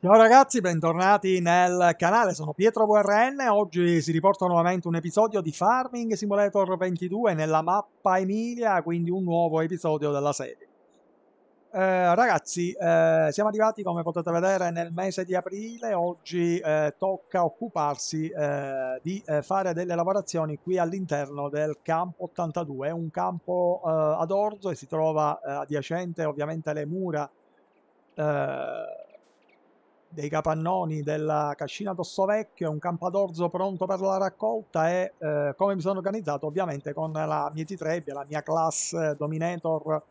Ciao ragazzi, bentornati nel canale, sono Pietro VRN, oggi si riporta nuovamente un episodio di Farming Simulator 22 nella mappa Emilia, quindi un nuovo episodio della serie. Eh, ragazzi, eh, siamo arrivati come potete vedere nel mese di aprile, oggi eh, tocca occuparsi eh, di eh, fare delle lavorazioni qui all'interno del campo 82, è un campo eh, ad orzo e si trova adiacente ovviamente alle mura dei capannoni della Cascina d'Osso Vecchio, un campadorzo pronto per la raccolta e eh, come mi sono organizzato ovviamente con la mia T-Trebbia, la mia class Dominator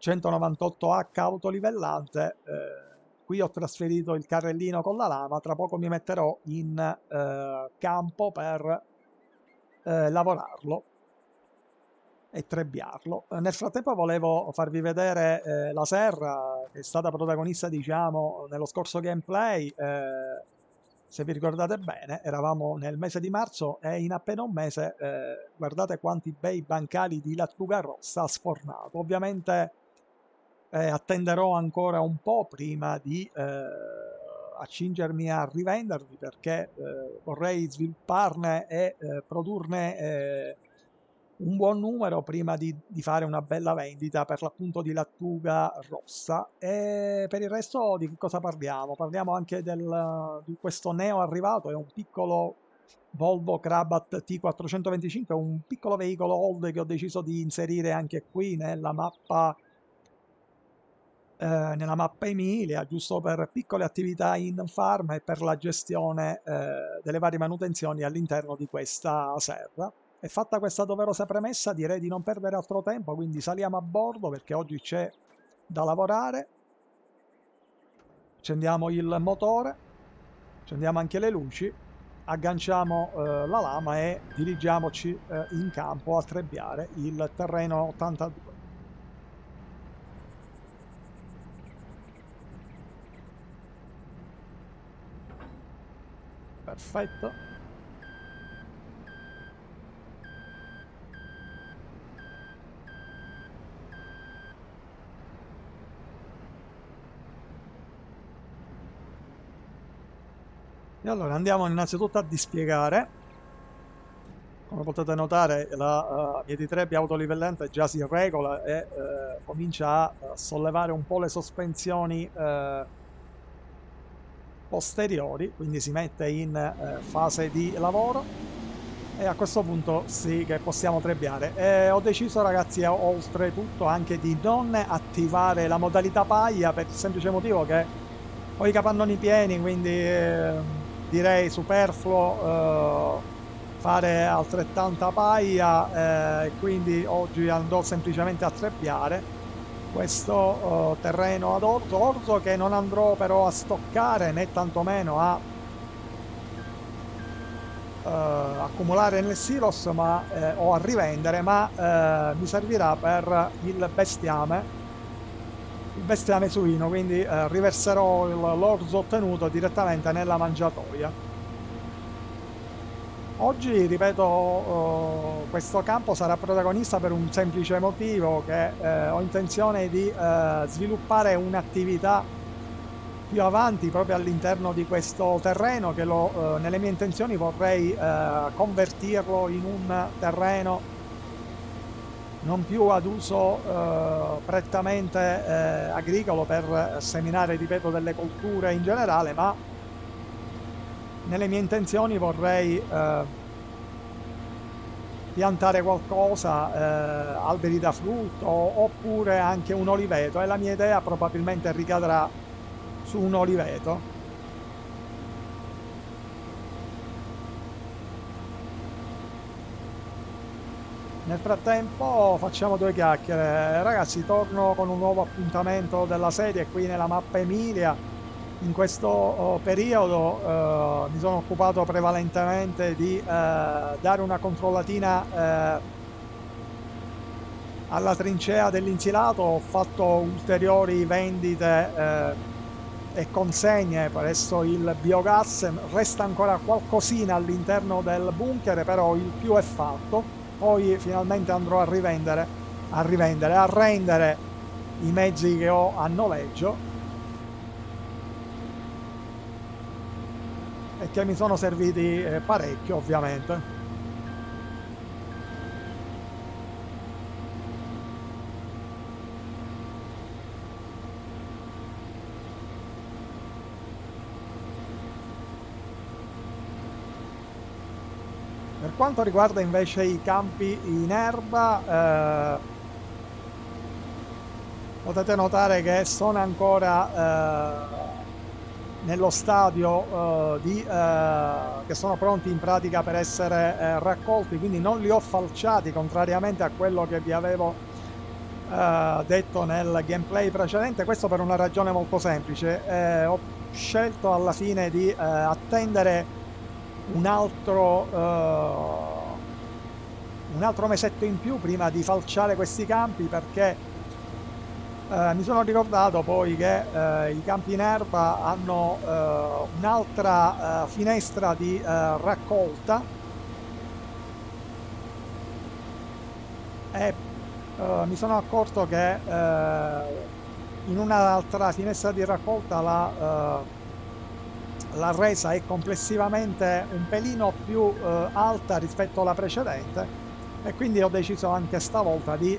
198H autolivellante, eh, qui ho trasferito il carrellino con la lama, tra poco mi metterò in eh, campo per eh, lavorarlo e trebbiarlo. Eh, nel frattempo volevo farvi vedere eh, la serra che è stata protagonista diciamo nello scorso gameplay. Eh, se vi ricordate bene, eravamo nel mese di marzo e in appena un mese eh, guardate quanti bei bancali di lattuga rossa ha sfornato. Ovviamente eh, attenderò ancora un po' prima di eh, accingermi a rivenderli perché vorrei svilupparne e produrne un buon numero prima di, di, fare una bella vendita per l'appunto di lattuga rossa e per il resto di cosa parliamo? Parliamo anche del, di questo neo arrivato, è un piccolo Volvo Krabat T425, un piccolo veicolo old che ho deciso di inserire anche qui nella mappa eh, nella mappa Emilia, giusto per piccole attività in farm e per la gestione eh, delle varie manutenzioni all'interno di questa serra. E fatta questa doverosa premessa direi di non perdere altro tempo, quindi saliamo a bordo perché oggi c'è da lavorare. Accendiamo il motore, accendiamo anche le luci, agganciamo eh, la lama e dirigiamoci eh, in campo a trebbiare il terreno 82. Perfetto. E allora andiamo innanzitutto a dispiegare. Come potete notare la uh, mia D3 autolivellante già si regola e uh, comincia a uh, sollevare un po' le sospensioni posteriori, quindi si mette in fase di lavoro e a questo punto sì che possiamo trebbiare. E ho deciso ragazzi oltretutto anche di non attivare la modalità paglia per il semplice motivo che ho i capannoni pieni, quindi direi superfluo eh, fare altrettanta paia eh, quindi oggi andò semplicemente a trebbiare questo eh, terreno ad orzo, orzo che non andrò però a stoccare né tantomeno a eh, accumulare nel silos ma, eh, o a rivendere ma eh, mi servirà per il bestiame bestiame suino, quindi eh, riverserò l'orzo ottenuto direttamente nella mangiatoia. Oggi, ripeto, uh, questo campo sarà protagonista per un semplice motivo che uh, ho intenzione di uh, sviluppare un'attività più avanti proprio all'interno di questo terreno che lo, nelle mie intenzioni vorrei convertirlo in un terreno non più ad uso eh, prettamente eh, agricolo per seminare, ripeto, delle colture in generale, ma nelle mie intenzioni vorrei eh, piantare qualcosa, eh, alberi da frutto oppure anche un oliveto e la mia idea probabilmente ricadrà su un oliveto Nel frattempo facciamo due chiacchiere. Ragazzi, torno con un nuovo appuntamento della serie qui nella mappa Emilia. In questo oh, periodo eh, mi sono occupato prevalentemente di eh, dare una controllatina eh, alla trincea dell'insilato. Ho fatto ulteriori vendite eh, e consegne presso il biogas. Resta ancora qualcosina all'interno del bunker, però il più è fatto poi finalmente andrò a rivendere, a rivendere, a rendere i mezzi che ho a noleggio e che mi sono serviti eh, parecchio ovviamente. Quanto riguarda invece i campi in erba, eh, potete notare che sono ancora eh, nello stadio uh, di, uh, che sono pronti in pratica per essere uh, raccolti, quindi non li ho falciati contrariamente a quello che vi avevo detto nel gameplay precedente, questo per una ragione molto semplice, eh, ho scelto alla fine di attendere un altro, un altro mesetto in più prima di falciare questi campi perché eh, mi sono ricordato poi che eh, i campi in erba hanno un'altra finestra di raccolta. E mi sono accorto che in un'altra finestra di raccolta la, la, resa è complessivamente un pelino più alta rispetto alla precedente e quindi ho deciso anche stavolta di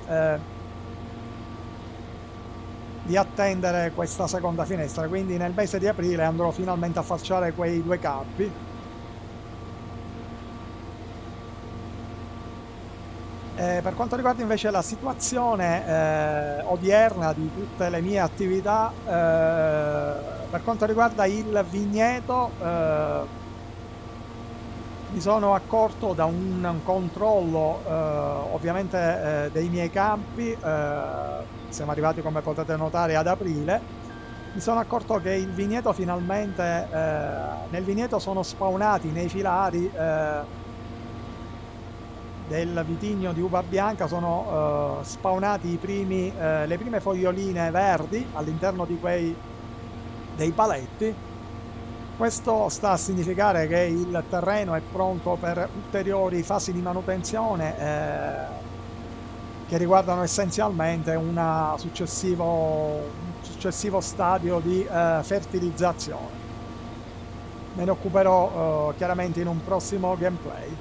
di attendere questa seconda finestra. Quindi nel mese di aprile andrò finalmente a falciare quei due campi. Eh, per quanto riguarda invece la situazione eh, odierna di tutte le mie attività, eh, per quanto riguarda il vigneto, eh, mi sono accorto da un controllo eh, ovviamente eh, dei miei campi siamo arrivati come potete notare ad aprile. Mi sono accorto che il vigneto finalmente eh, nel vigneto sono spawnati nei filari eh, del vitigno di uva bianca sono eh, spawnati primi, eh, le prime foglioline verdi all'interno di quei dei paletti questo sta a significare che il terreno è pronto per ulteriori fasi di manutenzione eh, che riguardano essenzialmente successivo, un successivo stadio di eh, fertilizzazione. Me ne occuperò eh, chiaramente in un prossimo gameplay.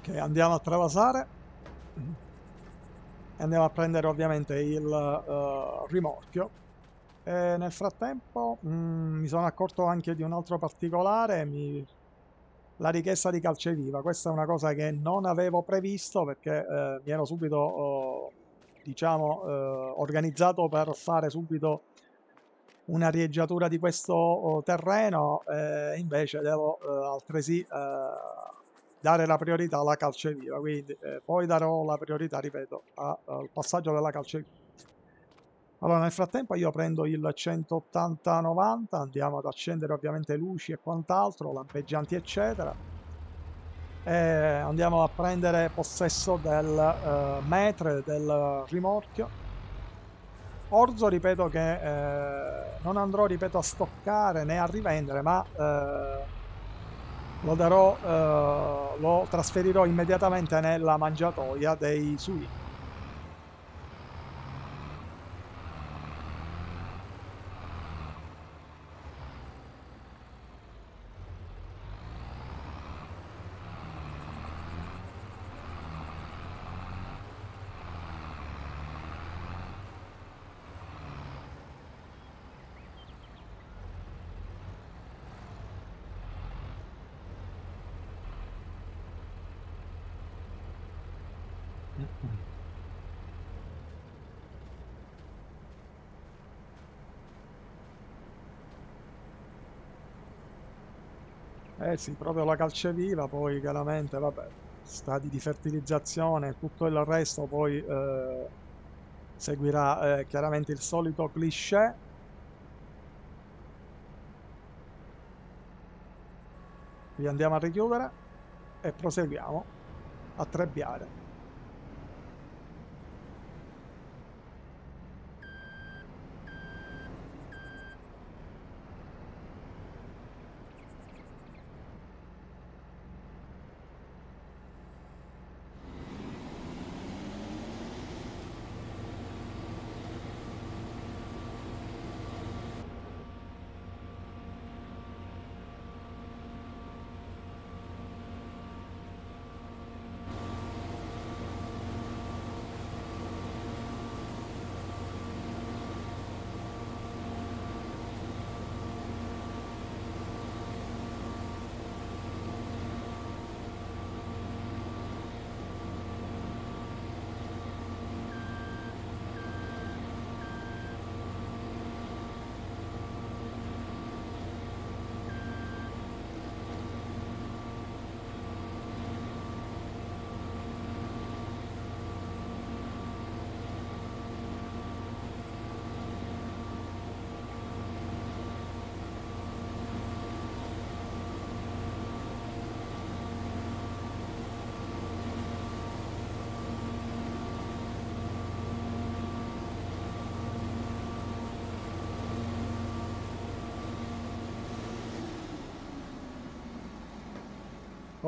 Ok andiamo a travasare e andiamo a prendere ovviamente il uh, rimorchio. E nel frattempo mh, mm, mi sono accorto anche di un altro particolare mi... la richiesta di calceviva questa è una cosa che non avevo previsto perché eh, mi ero subito uh, diciamo uh, organizzato per fare subito una rieggiatura di questo uh, terreno e invece devo uh, altresì dare la priorità alla calceviva, quindi eh, poi darò la priorità, ripeto, a, al passaggio della calceviva. Allora nel frattempo io prendo il 180-90, andiamo ad accendere ovviamente luci e quant'altro, lampeggianti eccetera, e andiamo a prendere possesso del uh, metre, del rimorchio. Orzo ripeto che eh, non andrò ripeto a stoccare né a rivendere, ma eh, lo darò, eh, lo trasferirò immediatamente nella mangiatoia dei suini. Eh sì, proprio la calceviva, poi chiaramente, vabbè, stadi di fertilizzazione e tutto il resto poi eh, seguirà eh, chiaramente il solito cliché. Qui andiamo a richiudere e proseguiamo a trebbiare.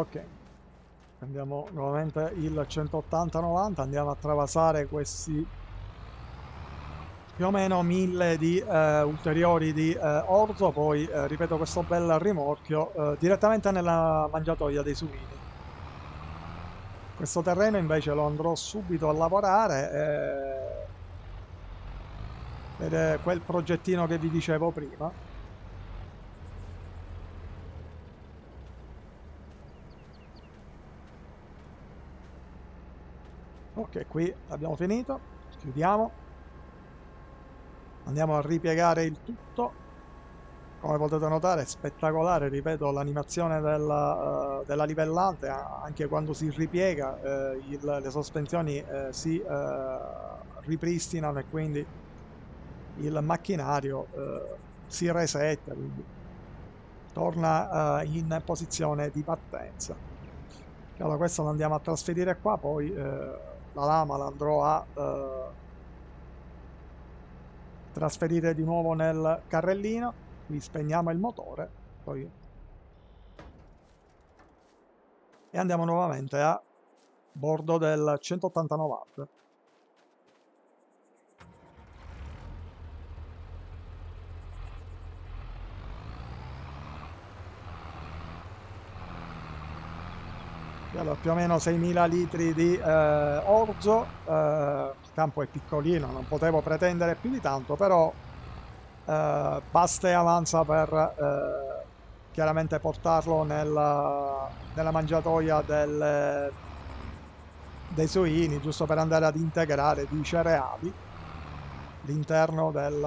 Ok. Andiamo nuovamente il 180-90 andiamo a travasare questi più o meno mille di eh, ulteriori di eh, orzo. Poi eh, ripeto questo bel rimorchio eh, direttamente nella mangiatoia dei suini. Questo terreno invece lo andrò subito a lavorare ed è quel progettino che vi dicevo prima ok qui abbiamo finito. Chiudiamo. Andiamo a ripiegare il tutto. Come potete notare è spettacolare ripeto l'animazione della, uh, della, livellante. Anche quando si ripiega uh, il, le sospensioni uh, si ripristinano e quindi il macchinario si resetta quindi torna in posizione di partenza. Allora questo lo andiamo a trasferire qua poi la lama la andrò a eh, trasferire di nuovo nel carrellino. Qui spegniamo il motore poi e andiamo nuovamente a bordo del 189 watt allora, più o meno 6.000 litri di eh, orzo, eh, il campo è piccolino, non potevo pretendere più di tanto, però eh, basta e avanza per eh, chiaramente portarlo nella, nella mangiatoia del, dei suini, giusto per andare ad integrare di cereali all'interno del,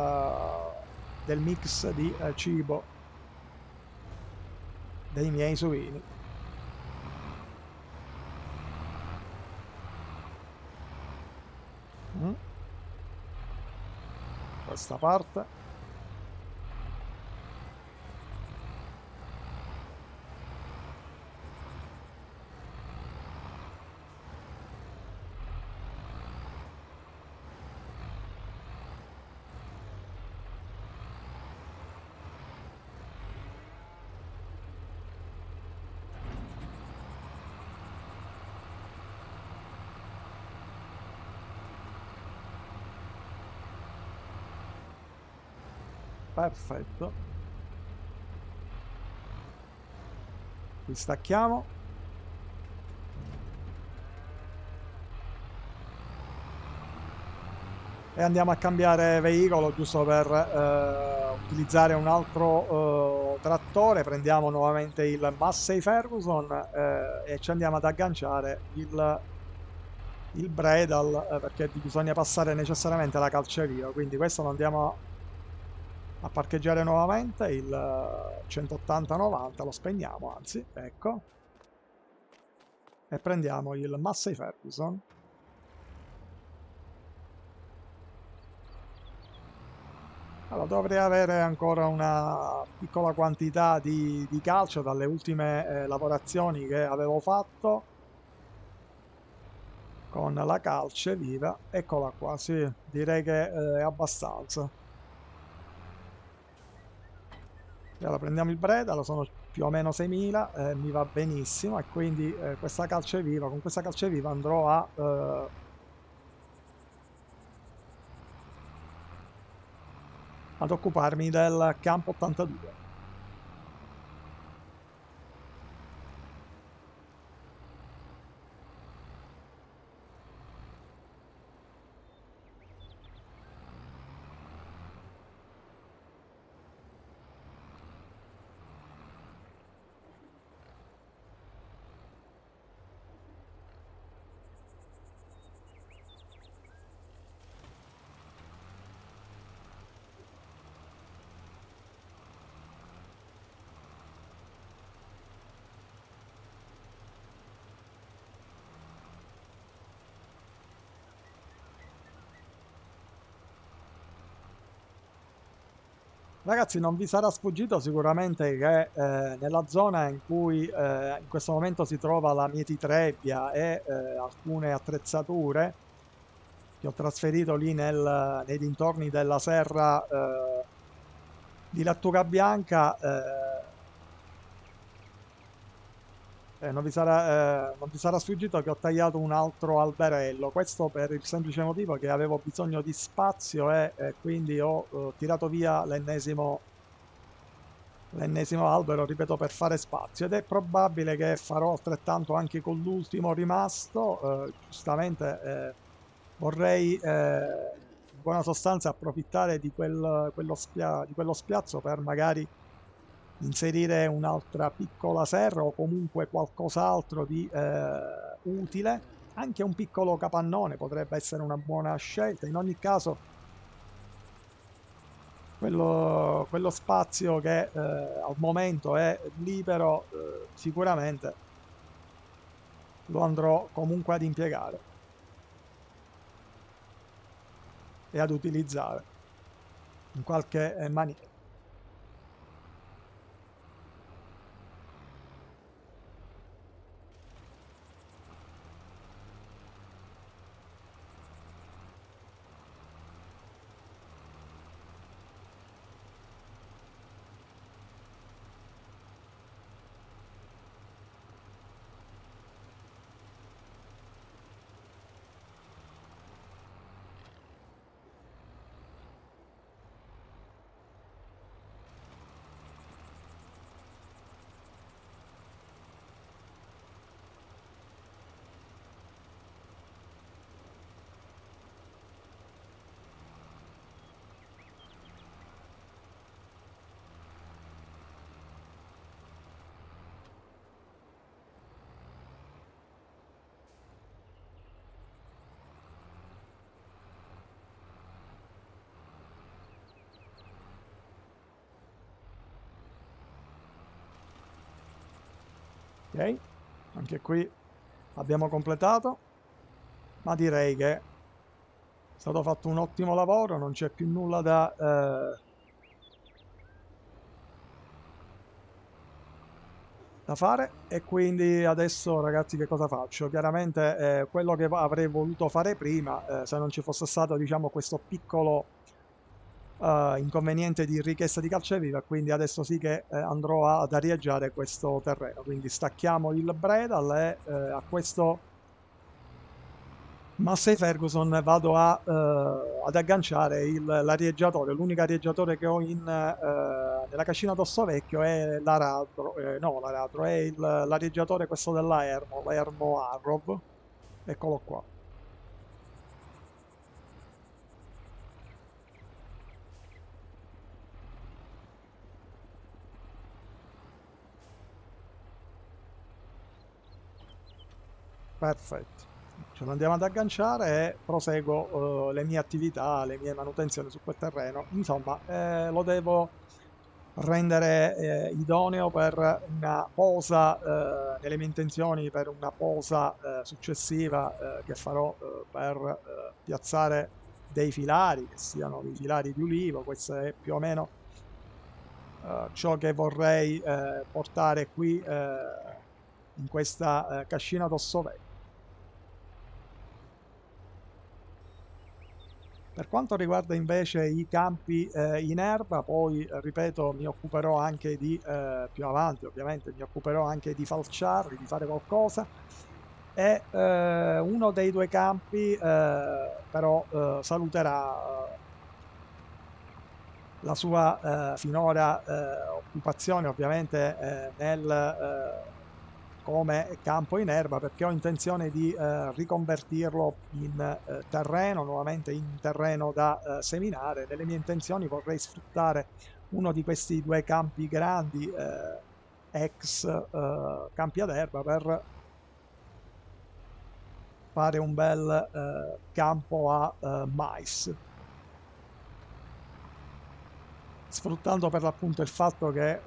del mix di eh, cibo dei miei suini. Mm. questa parte perfetto. Qui stacchiamo. E andiamo a cambiare veicolo giusto per eh, utilizzare un altro eh, trattore. Prendiamo nuovamente il Massey Ferguson eh, e ci andiamo ad agganciare il, il Bredal eh, perché bisogna passare necessariamente la calceria quindi questo lo andiamo a parcheggiare nuovamente il 180-90, lo spegniamo anzi, ecco, e prendiamo il Massey Ferguson. Allora, dovrei avere ancora una piccola quantità di, di calcio dalle ultime eh, lavorazioni che avevo fatto con la calce viva. Eccola qua, sì, direi che eh, è abbastanza. Allora prendiamo il Bredalo, sono più o meno 6.000, eh, mi va benissimo e quindi eh, questa calce viva, con questa calce viva andrò a... Eh, ad occuparmi del campo 82. Ragazzi, non vi sarà sfuggito sicuramente che eh, nella zona in cui eh, in questo momento si trova la mietitrebbia e eh, alcune attrezzature che ho trasferito lì nel, nei dintorni della serra eh, di Lattuga Bianca eh, eh, non, vi sarà, eh, non, vi sarà, sfuggito che ho tagliato un altro alberello, questo per il semplice motivo che avevo bisogno di spazio e, e quindi ho eh, tirato via l'ennesimo l'ennesimo albero, ripeto, per fare spazio. Ed è probabile che farò altrettanto anche con l'ultimo rimasto, eh, giustamente eh, vorrei eh, in buona sostanza approfittare di, quel, quello, spia, di quello spiazzo per magari inserire un'altra piccola serra o comunque qualcos'altro di eh, utile. Anche un piccolo capannone potrebbe essere una buona scelta. In ogni caso, quello, quello spazio che eh, al momento è libero, eh, sicuramente lo andrò comunque ad impiegare e ad utilizzare in qualche eh, maniera. Ok anche qui abbiamo completato ma direi che è stato fatto un ottimo lavoro non c'è più nulla da eh, da fare. E quindi adesso ragazzi che cosa faccio? Chiaramente eh, quello che avrei voluto fare prima eh, se non ci fosse stato diciamo questo piccolo uh, inconveniente di richiesta di calceviva quindi adesso sì che eh, andrò ad arieggiare questo terreno. Quindi stacchiamo il Bredal e eh, a questo Massey Ferguson vado a, uh, ad agganciare l'arieggiatore. L'unico arieggiatore che ho in, uh, nella cascina d'osso vecchio è l'aratro eh, no l'aratro è l'arieggiatore questo della Ermo l'Ermo Arrow eccolo qua perfetto. Ce lo andiamo ad agganciare e proseguo uh, le mie attività, le mie manutenzioni su quel terreno. Insomma, eh, lo devo rendere eh, idoneo per una posa, eh, nelle mie intenzioni, per una posa eh, successiva eh, che farò per piazzare dei filari, che siano dei filari di ulivo, questo è più o meno ciò che vorrei portare qui in questa cascina d'osso Per quanto riguarda invece i campi eh, in erba, poi ripeto mi occuperò anche di, eh, più avanti ovviamente, mi occuperò anche di falciarli, di fare qualcosa. E eh, uno dei due campi eh, però eh, saluterà eh, la sua finora occupazione ovviamente nel come campo in erba perché ho intenzione di eh, riconvertirlo in eh, terreno, nuovamente in terreno da eh, seminare. Nelle mie intenzioni vorrei sfruttare uno di questi due campi grandi eh, ex eh, campi ad erba per fare un bel eh, campo a mais. Sfruttando per l'appunto il fatto che eh,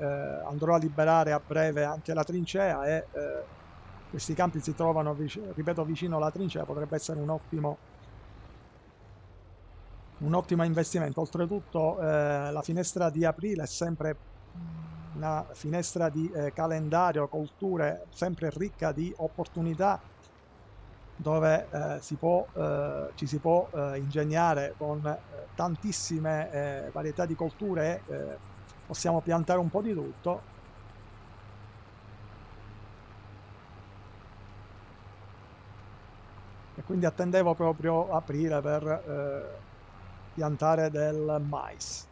andrò a liberare a breve anche la trincea e eh, questi campi si trovano, ripeto, vicino alla trincea, potrebbe essere un ottimo, un ottimo investimento. Oltretutto eh, la finestra di aprile è sempre una finestra di eh, calendario, colture sempre ricca di opportunità dove eh, si può, eh, ci si può eh, ingegnare con eh, tantissime eh, varietà di colture, eh, possiamo piantare un po' di tutto. E quindi attendevo proprio aprile per piantare del mais.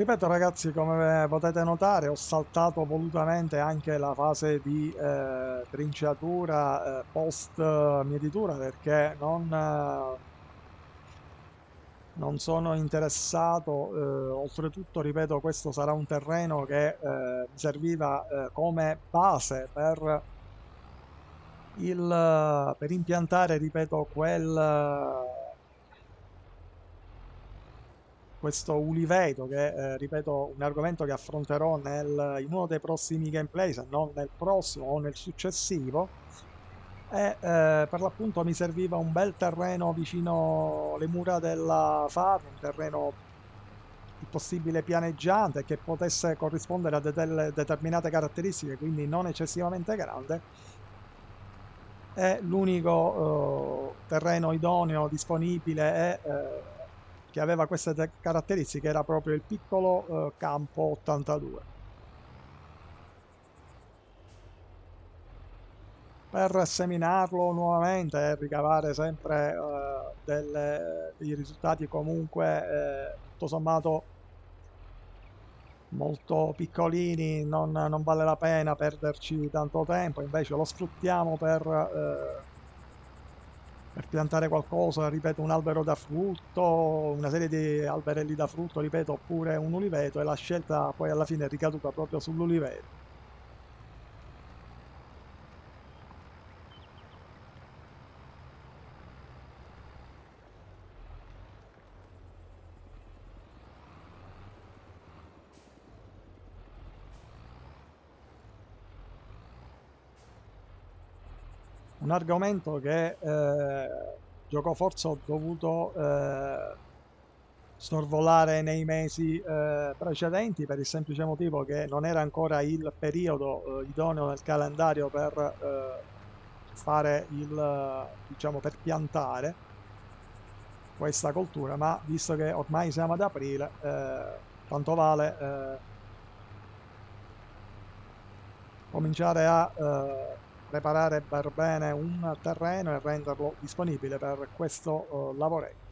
Ripeto ragazzi, come potete notare ho saltato volutamente anche la fase di eh, trinciatura eh, post mietitura perché non, eh, non sono interessato, eh, oltretutto ripeto questo sarà un terreno che eh, mi serviva eh, come base per, il, per impiantare ripeto quel questo uliveto che eh, ripeto un argomento che affronterò nel, in uno dei prossimi gameplay se non nel prossimo o nel successivo. E eh, per l'appunto mi serviva un bel terreno vicino alle mura della farm un terreno il possibile pianeggiante che potesse corrispondere a delle determinate caratteristiche quindi non eccessivamente grande. E l'unico eh, terreno idoneo disponibile è che aveva queste caratteristiche era proprio il piccolo eh, campo 82. Per seminarlo nuovamente e ricavare sempre eh, delle, dei risultati comunque eh, tutto sommato molto piccolini non, non, vale la pena perderci tanto tempo invece lo sfruttiamo per eh, per piantare qualcosa, ripeto, un albero da frutto, una serie di alberelli da frutto, ripeto, oppure un uliveto e la scelta poi alla fine è ricaduta proprio sull'uliveto. Un argomento che eh, gioco forza ho dovuto eh, sorvolare nei mesi eh, precedenti per il semplice motivo che non era ancora il periodo eh, idoneo nel calendario per eh, fare il diciamo per piantare questa coltura ma visto che ormai siamo ad aprile eh, tanto vale cominciare a preparare per bene un terreno e renderlo disponibile per questo uh, lavoretto.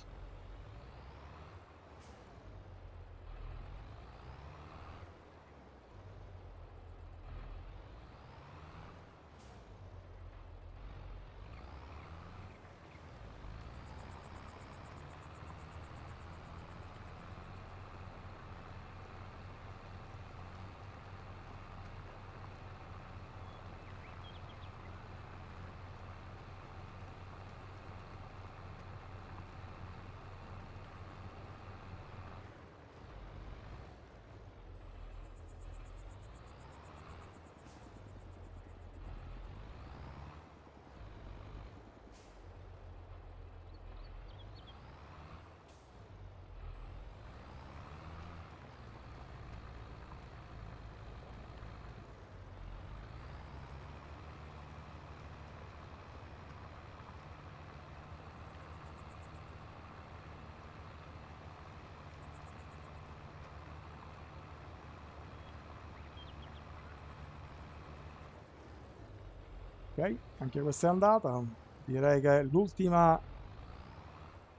Anche questa è andata. Direi che l'ultima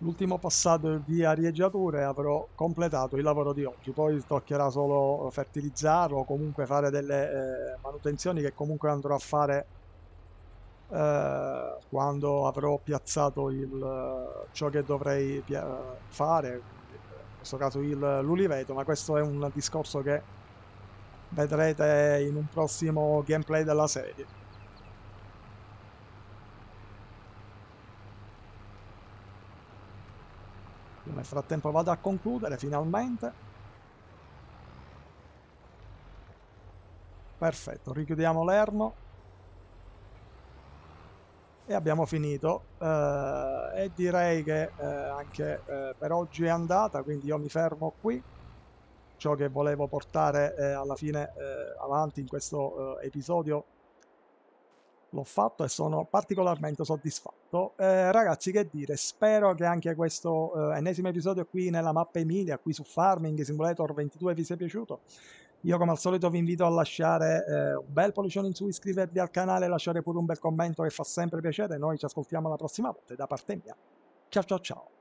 l'ultimo passaggio di arieggiature avrò completato il lavoro di oggi. Poi toccherà solo fertilizzarlo comunque fare delle eh, manutenzioni che comunque andrò a fare eh, quando avrò piazzato il, ciò che dovrei fare in questo caso l'uliveto ma questo è un discorso che vedrete in un prossimo gameplay della serie nel frattempo vado a concludere finalmente. Perfetto richiudiamo l'ermo. E abbiamo finito. Eh, e direi che eh, anche eh, per oggi è andata quindi io mi fermo qui. Ciò che volevo portare eh, alla fine eh, avanti in questo eh, episodio l'ho fatto e sono particolarmente soddisfatto. Eh, ragazzi, che dire, spero che anche questo eh, ennesimo episodio qui nella mappa Emilia, qui su Farming Simulator 22 vi sia piaciuto. Io come al solito vi invito a lasciare eh, un bel pollicione in su, iscrivervi al canale lasciare pure un bel commento che fa sempre piacere. Noi ci ascoltiamo la prossima volta da parte mia. Ciao ciao ciao.